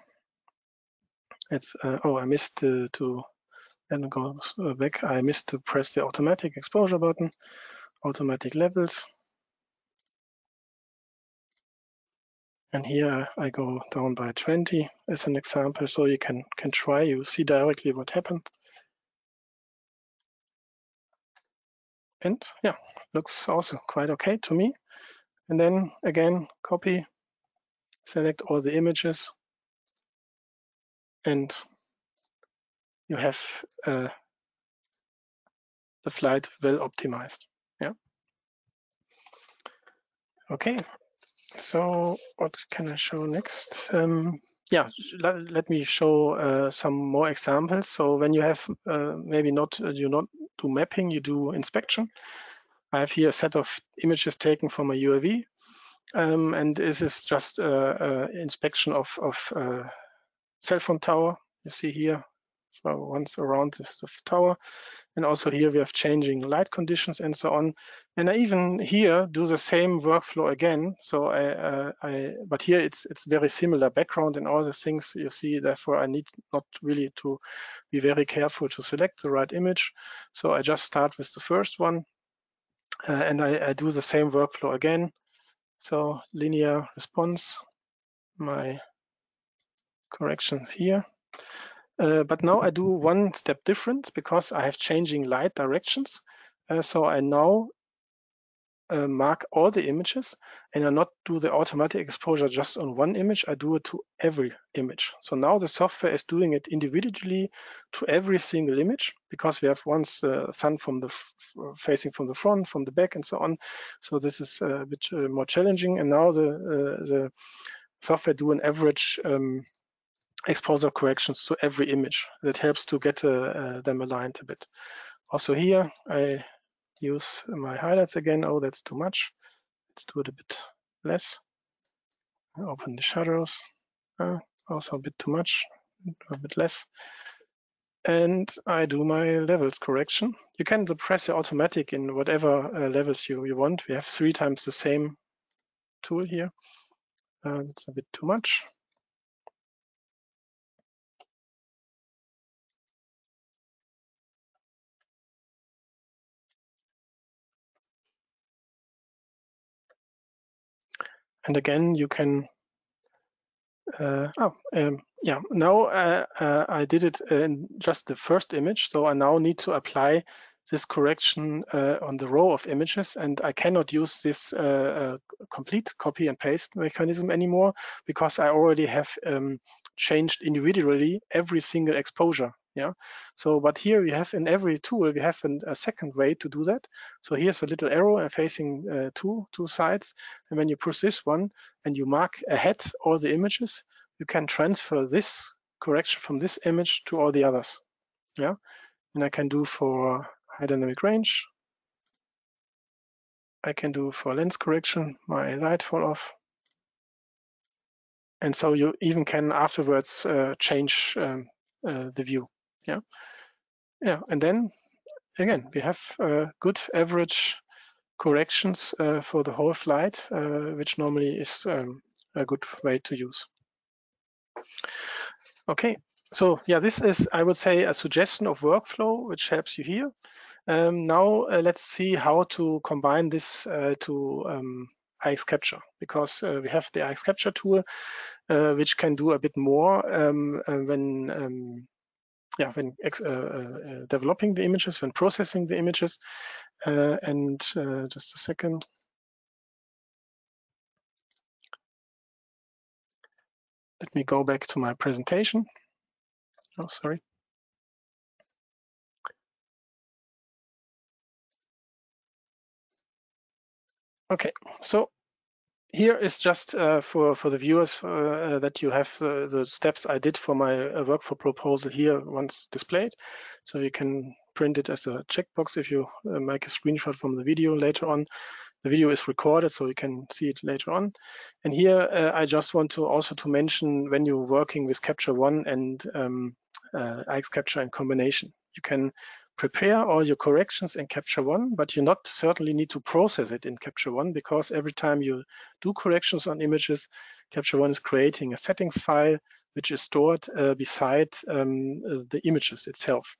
It's uh, oh, I missed uh, to then go back. I missed to press the automatic exposure button, automatic levels. And here I go down by 20 as an example, so you can can try. You see directly what happened. And yeah, looks also quite okay to me. And then again, copy, select all the images, and you have uh, the flight well optimized. Okay. So what can I show next? Um, yeah, let, let, me show uh, some more examples. So when you have uh, maybe not uh, you not do mapping, you do inspection. I have here a set of images taken from a UAV, um, and this is just an inspection of, of uh, cell phone tower. You see here, so once around the, the, tower, and also here we have changing light conditions and so on. And I even here do the same workflow again. So I, uh, I but here it's it's very similar background and all the things you see. Therefore, I need not really to be very careful to select the right image. So I just start with the first one uh, and I, I, do the same workflow again. So linear response, my corrections here. Uh, but now I do one step different because I have changing light directions. Uh, so I now uh, mark all the images and I not do the automatic exposure just on one image, I do it to every image. So now the software is doing it individually to every single image because we have once the sun from the facing from the front, from the back and so on. So this is a bit uh, more challenging and now the, uh, the software do an average um, exposure corrections to every image. That helps to get uh, them aligned a bit. Also here, I use my highlights again. Oh, that's too much. Let's do it a bit less. Open the shadows. Uh, also a bit too much, a bit less. And I do my levels correction. You can press the automatic in whatever uh, levels you, you want. We have three times the same tool here. Uh, it's a bit too much. And again, you can, uh, oh, um, yeah, now uh, uh, I did it in just the first image. So I now need to apply this correction uh, on the row of images and I cannot use this uh, uh, complete copy and paste mechanism anymore because I already have um, changed individually every single exposure yeah. So but here we have in every tool we have an, a second way to do that. So here's a little arrow facing uh, two two sides. And when you push this one and you mark ahead all the images you can transfer this correction from this image to all the others. Yeah. And I can do for high dynamic range. I can do for lens correction my light fall off. And so you even can afterwards uh, change um, uh, the view yeah, yeah, and then again we have uh, good average corrections uh, for the whole flight, uh, which normally is um, a good way to use. Okay, so yeah, this is I would say a suggestion of workflow which helps you here. Um, now uh, let's see how to combine this uh, to um, iX Capture because uh, we have the iX Capture tool uh, which can do a bit more um, uh, when um, yeah, when uh, uh, developing the images, when processing the images. Uh, and just a second. Let me go back to my presentation. Oh, sorry. Okay, so here is just uh, for for the viewers uh, that you have the steps I did for my uh, workflow proposal here once displayed. So you can print it as a checkbox if you uh, make a screenshot from the video later on. The video is recorded, so you can see it later on. And here, uh, I just want to also to mention when you're working with Capture One and um, uh, Capture in combination, you can prepare all your corrections in Capture One, but you not certainly need to process it in Capture One because every time you do corrections on images, Capture One is creating a settings file which is stored uh, beside um, uh, the images itself.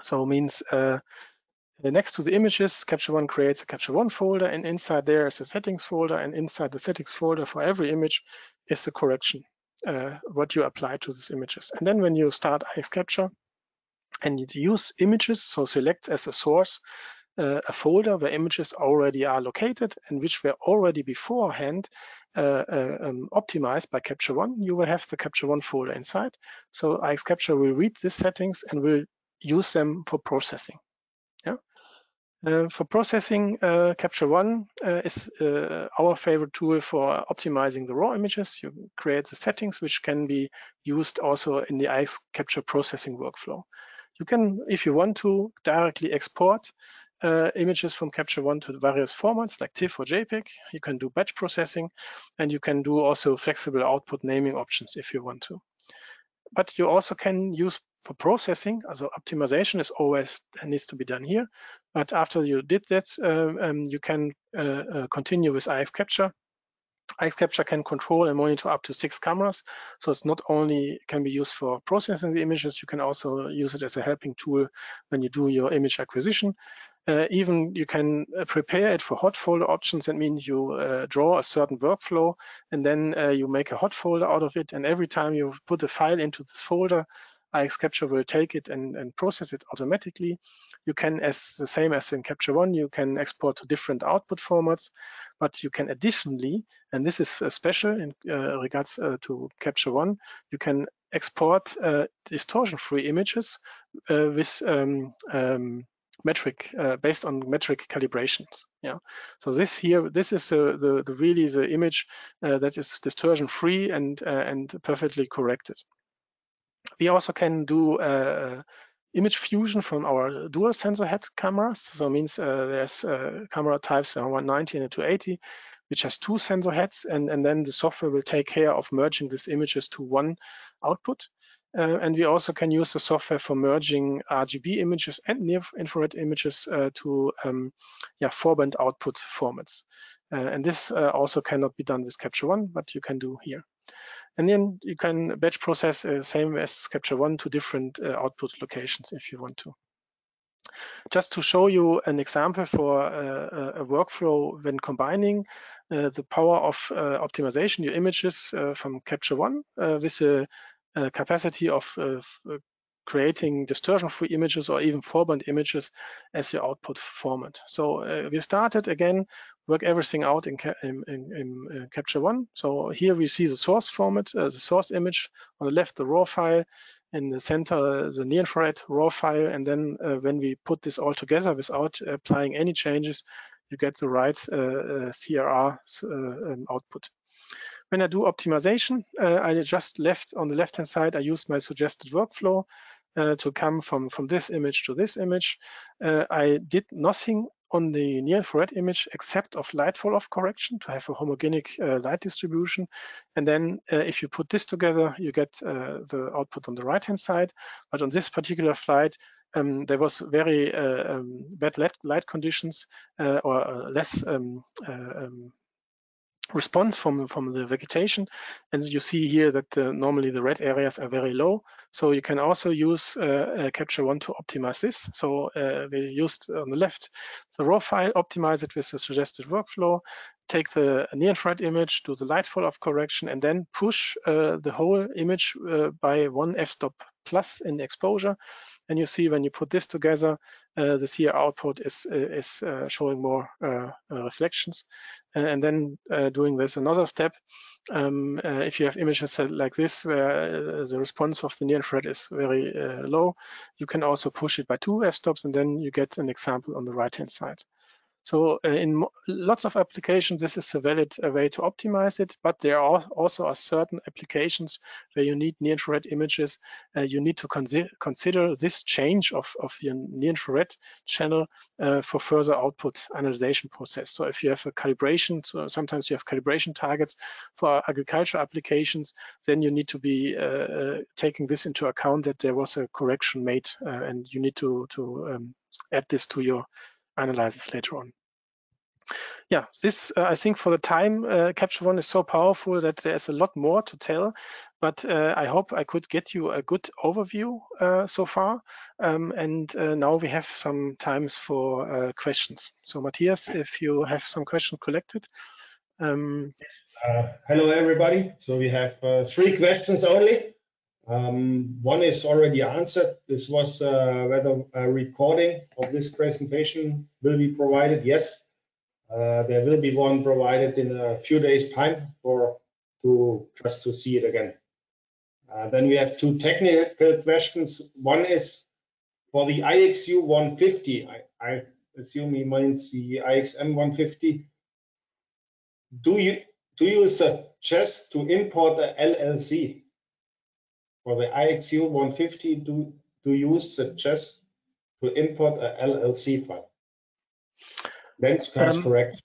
So it means uh, next to the images, Capture One creates a Capture One folder, and inside there is a settings folder, and inside the settings folder for every image is the correction, uh, what you apply to these images. And then when you start iX Capture, and use images, so select as a source uh, a folder where images already are located and which were already beforehand uh, uh, um, optimized by Capture One, you will have the Capture One folder inside. So iX Capture will read these settings and will use them for processing. Yeah. Uh, for processing, uh, Capture One uh, is our favorite tool for optimizing the raw images. You create the settings which can be used also in the iX Capture processing workflow. You can, if you want to, directly export uh, images from Capture One to various formats like TIFF or JPEG. You can do batch processing, and you can do also flexible output naming options if you want to. But you also can use for processing, also optimization is always needs to be done here. But after you did that, uh, um, you can uh, uh continue with iX Capture Capture can control and monitor up to six cameras. So it's not only can be used for processing the images, you can also use it as a helping tool when you do your image acquisition. Uh, even you can uh, prepare it for hot folder options. That means you uh, draw a certain workflow and then uh, you make a hot folder out of it. And every time you put a file into this folder, iX Capture will take it and, and, process it automatically. You can, as the same as in Capture One, you can export to different output formats, but you can additionally, and this is uh, special in uh, regards uh, to Capture One, you can export uh, distortion-free images uh, with um, um, metric uh, based on metric calibrations. Yeah. So this here, this is uh, the, the really the image uh, that is distortion free and and perfectly corrected. We also can do uh, image fusion from our dual sensor head cameras. So it means uh, there's uh, camera types 190 and 280, which has two sensor heads, and, and then the software will take care of merging these images to one output. Uh, and we also can use the software for merging RGB images and near infrared images uh, to um, yeah, four-band output formats. Uh, and this uh, also cannot be done with Capture One, but you can do here. And then you can batch process uh, same as Capture One to different uh, output locations if you want to. Just to show you an example for uh, a workflow when combining uh, the power of uh, optimization, your images uh, from Capture One with a, a capacity of creating distortion-free images or even four-band images as your output format. So uh, we started again, work everything out in, in, in, in uh, Capture One. So here we see the source format, uh, the source image. On the left, the raw file. In the center, the near-infrared raw file. And then uh, when we put this all together without applying any changes, you get the right uh, uh, CIR um, output. When I do optimization, I just left on the left-hand side, I use my suggested workflow uh, to come from, from this image to this image. Uh, I did nothing on the near infrared image except of light fall off correction to have a homogenic uh, light distribution. And then uh, if you put this together, you get uh, the output on the right hand side. But on this particular flight, um, there was very uh, um, bad light, conditions or less um, um response from, from the vegetation. And you see here that normally the red areas are very low. So you can also use uh, uh, Capture One to optimize this. So uh, we used on the left the raw file, optimize it with the suggested workflow, take the near-infrared image, do the light fall-off correction, and then push uh, the whole image uh, by one f-stop plus in exposure. And you see when you put this together, uh, the CIR output is, is uh, showing more uh, uh, reflections. and then doing this another step, um, if you have images like this where the response of the near infrared is very low, you can also push it by two f-stops and then you get an example on the right-hand side. So uh, in lots of applications, this is a valid uh, way to optimize it, but there are also are certain applications where you need near-infrared images. Uh, you need to consider, consider this change of, of the near-infrared channel uh, for further output analyzation process. So if you have a calibration, so sometimes you have calibration targets for agriculture applications, then you need to be uh, uh, taking this into account that there was a correction made and you need to, to um, add this to your analysis later on. Yeah, this uh, I think for the time, uh, Capture One is so powerful that there's a lot more to tell, but uh, I hope I could get you a good overview uh, so far. Um, and uh, now we have some times for uh, questions. So Matthias, if you have some questions collected. Um, hello, everybody. So we have three questions only. Um, one is already answered. This was uh, whether a recording of this presentation will be provided. Yes, uh, there will be one provided in a few days time for to just to see it again. Uh, then we have two technical questions. One is for the IXU 150. I, I assume he means the IXM 150. Do you do you suggest to import a LLC for the IXU 150 do, do you suggest to import a LLC file? Lens um, correct.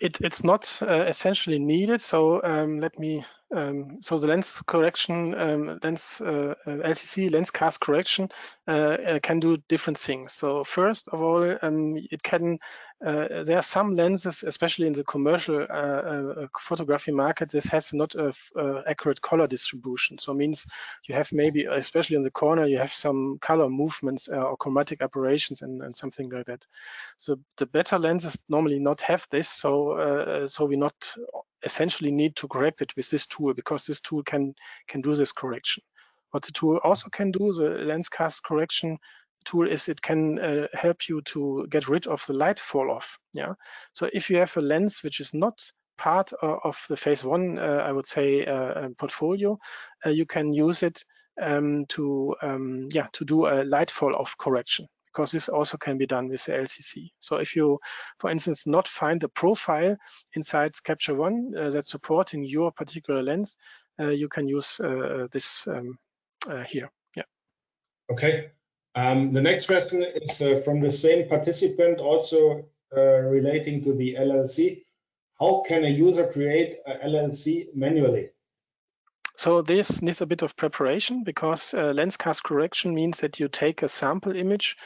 It, it's not uh, essentially needed. So um, let me um, so the lens correction, um, lens uh, uh LCC lens cast correction uh, uh, can do different things. So first of all, um, it can. Uh, there are some lenses, especially in the commercial uh, photography market, this has not a accurate color distribution. So means you have maybe, especially in the corner, you have some color movements or chromatic aberrations and, and, something like that. So the better lenses normally not have this. So so we not essentially need to correct it with this tool because this tool can can do this correction. What the tool also can do, the lens cast correction tool is it can uh, help you to get rid of the light fall off. Yeah. So if you have a lens which is not part of the Phase One, uh, I would say, uh, portfolio, uh, you can use it um, to um, yeah to do a light fall off correction because this also can be done with the LCC. So if you, for instance, not find a profile inside Capture One uh, that's supporting your particular lens, uh, you can use uh, this um, uh, here. Yeah. Okay. Um, the next question is uh, from the same participant, also uh, relating to the LLC. How can a user create a LLC manually? So this needs a bit of preparation because uh, lens cast correction means that you take a sample image,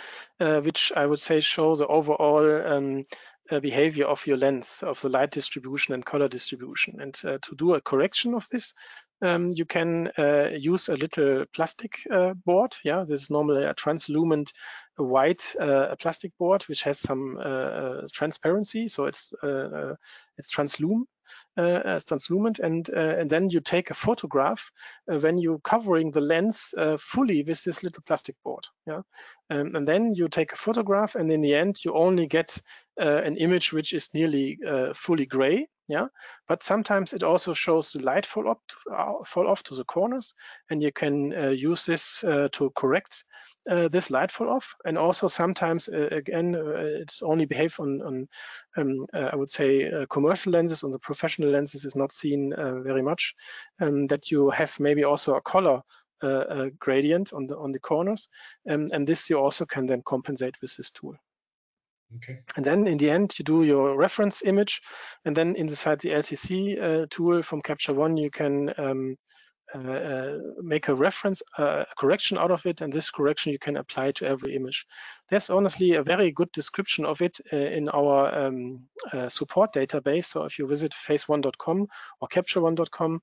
uh, which I would say shows the overall um, uh, behavior of your lens, of the light distribution and color distribution. And uh, to do a correction of this, um, you can uh, use a little plastic uh, board. Yeah, this is normally a translucent white plastic board which has some transparency, so it's it's translucent as translucent and uh, and then you take a photograph uh, when you're covering the lens fully with this little plastic board yeah? Um, and then you take a photograph and in the end you only get an image which is nearly fully gray yeah? But sometimes it also shows the light fall up uh, fall off to the corners and you can uh, use this uh, to correct this light fall off. And also sometimes again it's only behave on, on um, I would say commercial lenses on the professional lenses is not seen very much um, that you have maybe also a color uh, gradient on the on the corners um, and this you also can then compensate with this tool Okay. And then in the end, you do your reference image, and then inside the LCC uh, tool from Capture One, you can um, uh, uh, make a reference, uh, a correction out of it, and this correction you can apply to every image. There's honestly a very good description of it uh, in our um, uh, support database. So if you visit phaseone.com or captureone.com,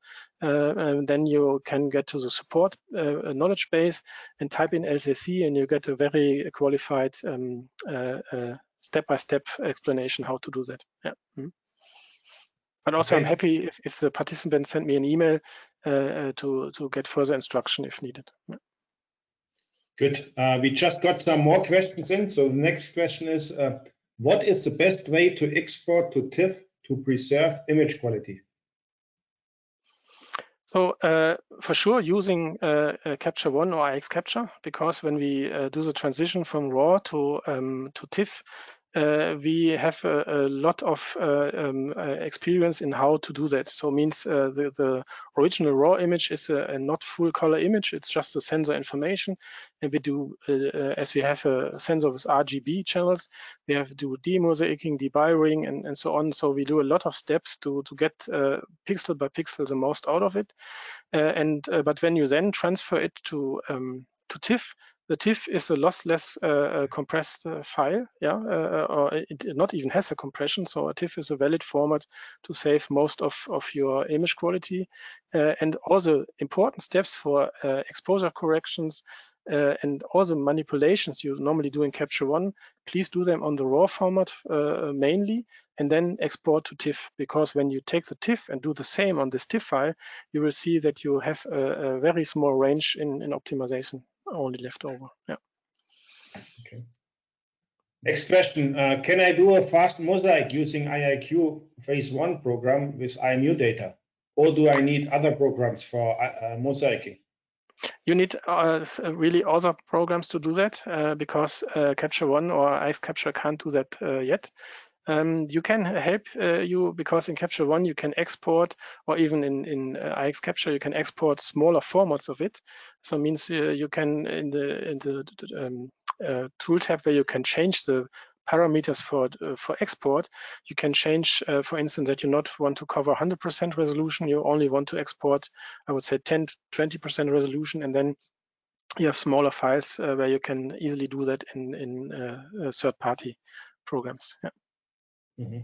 then you can get to the support knowledge base and type in LCC, and you get a very qualified um, step-by-step -step explanation how to do that. Yeah. Mm -hmm. But also, okay. I'm happy if, if, the participants send me an email to to get further instruction if needed. Good. Uh, we just got some more questions in. So the next question is, uh, what is the best way to export to TIFF to preserve image quality? So uh, for sure using uh, uh, Capture One or iX Capture, because when we uh, do the transition from RAW to um, to TIFF, uh, we have a, a lot of uh, um, uh, experience in how to do that. So means uh, the, the original raw image is a, a, not full color image. It's just the sensor information. And we do, uh, uh, as we have a sensor with RGB channels, we have to do demosaicing, debayering, and, and so on. So we do a lot of steps to, to get pixel by pixel the most out of it. and But when you then transfer it to um, to TIFF, the TIFF is a lossless uh, uh, compressed uh, file, yeah, uh, or it not even has a compression. So a TIFF is a valid format to save most of, of your image quality. Uh, and all the important steps for uh, exposure corrections and all the manipulations you normally do in Capture One, please do them on the raw format mainly, and then export to TIFF. Because when you take the TIFF and do the same on this TIFF file, you will see that you have a, a very small range in, in optimization only left over. Yeah. Okay. Next question. Uh, can I do a fast mosaic using IIQ phase one program with IMU data? Or do I need other programs for uh, uh mosaicing? You need uh, really other programs to do that uh, because uh, Capture One or iX Capture can't do that yet. Um, you can help uh, you because in Capture One you can export, or even in in uh, iX Capture you can export smaller formats of it. So it means uh, you can in the in the um, uh, tool tab where you can change the parameters for uh, for export. You can change, uh, for instance, that you not want to cover 100% resolution. You only want to export, I would say, 10 20% resolution, and then you have smaller files where you can easily do that in in third-party programs. Yeah. Mm -hmm.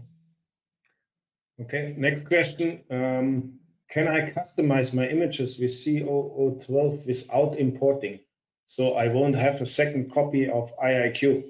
Okay, next question. Um, can I customize my images with C0012 without importing? So I won't have a second copy of IIQ.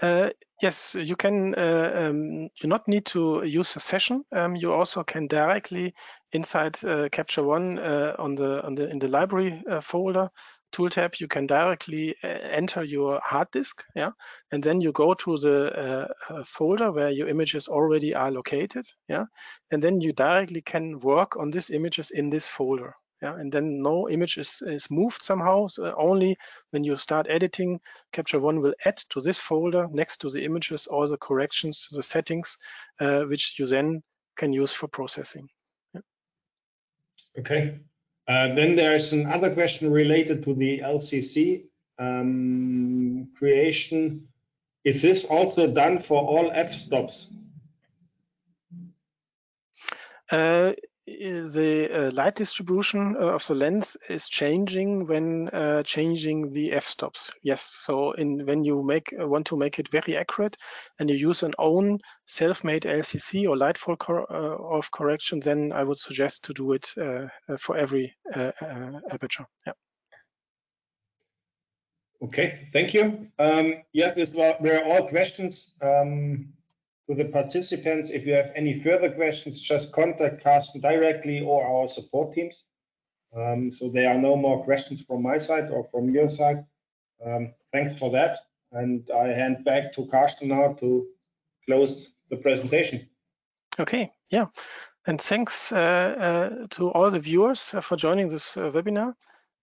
Uh, yes, you can. Uh, um, you not need to use a session. Um, you also can directly inside uh, Capture One uh, on the on the in the library uh, folder tool tab, you can directly uh, enter your hard disk, yeah, and then you go to the uh, uh, folder where your images already are located, yeah, and then you directly can work on these images in this folder, yeah, and then no image is, is moved somehow. So only when you start editing, Capture One will add to this folder next to the images all the corrections, the settings, uh, which you then can use for processing. Okay, then there's another question related to the LCC um, creation. Is this also done for all f-stops? The uh, light distribution uh, of the lens is changing when uh, changing the f-stops. Yes, so in when you make uh, want to make it very accurate and you use an own self-made LCC or light fall cor uh, of correction, then I would suggest to do it uh, for every aperture. Yeah. Okay, thank you. Um, yes, these were, were all questions. Um, to the participants. If you have any further questions, just contact Carsten directly or our support teams. Um, so there are no more questions from my side or from your side. Um, thanks for that. And I hand back to Carsten now to close the presentation. Okay, yeah. And thanks uh, uh, to all the viewers for joining this uh, webinar.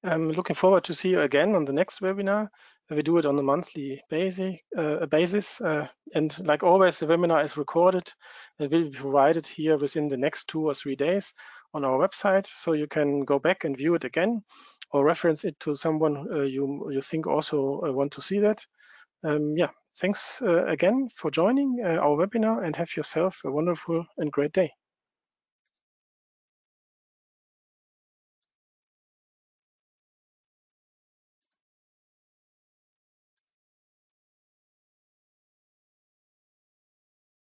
I'm looking forward to see you again on the next webinar. We do it on a monthly basis, uh, basis uh, and like always, the webinar is recorded and will be provided here within the next two or three days on our website, so you can go back and view it again or reference it to someone uh, you you think also uh, want to see that. Um, yeah, thanks uh, again for joining uh, our webinar and have yourself a wonderful and great day.